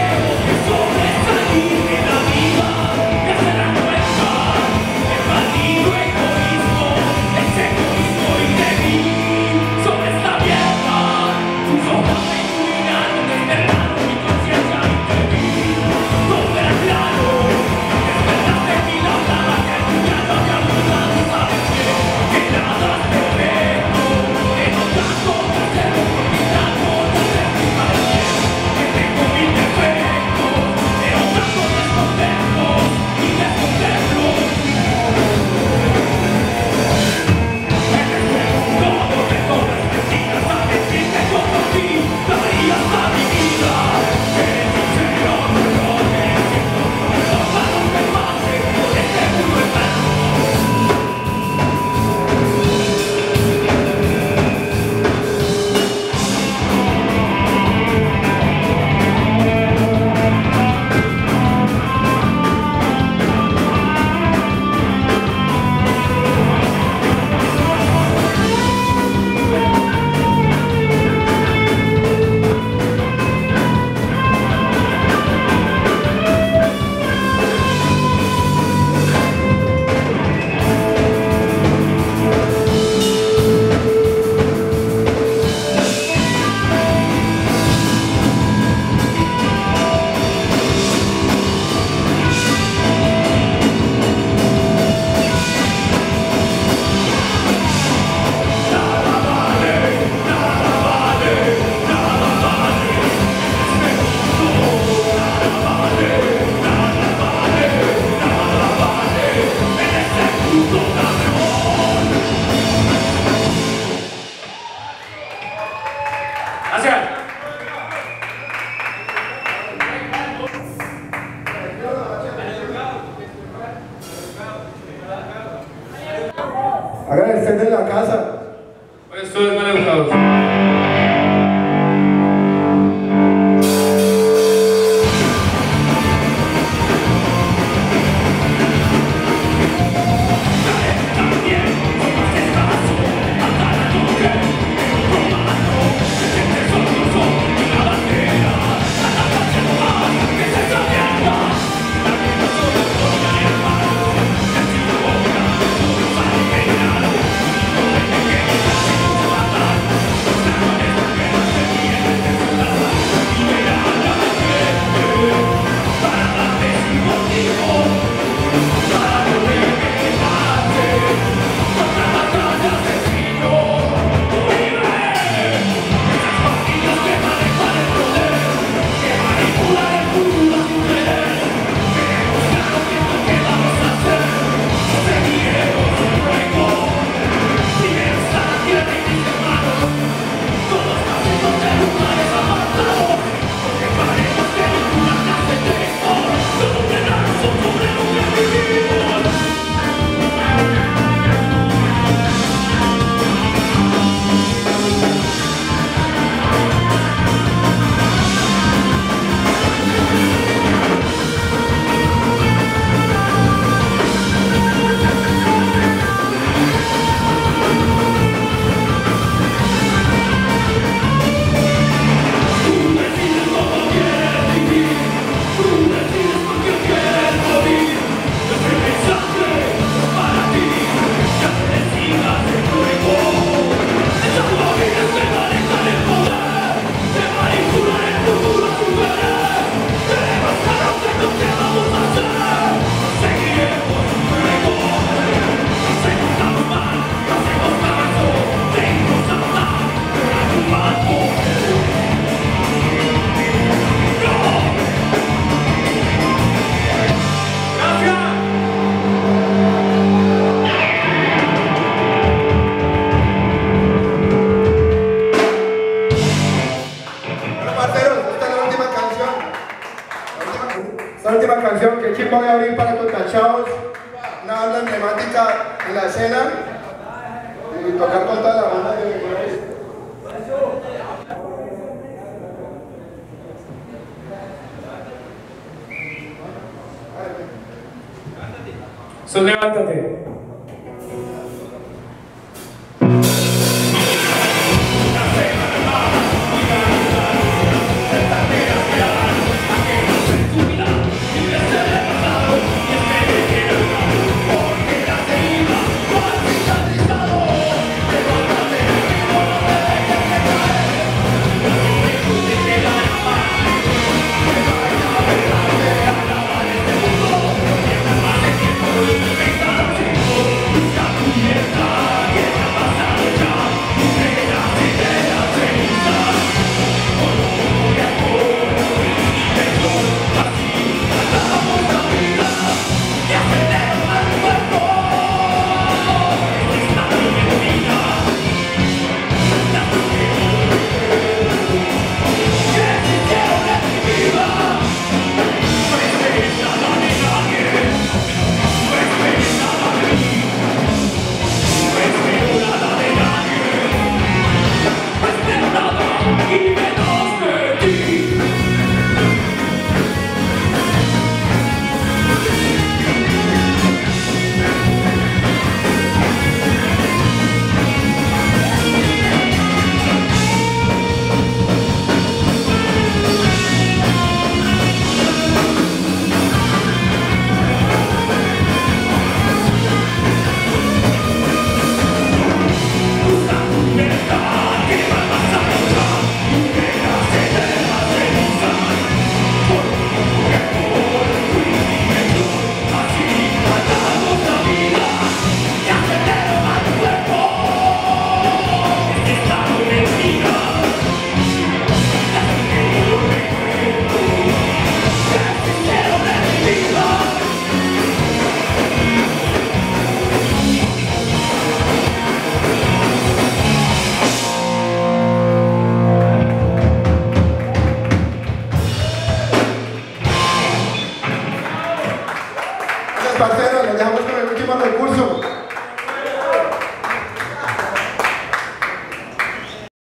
Hey, Pues todos mal. Voy a abrir para los cachados. Una banda emblemática en la escena. Y tocar con toda la banda de mejores. Son levántate.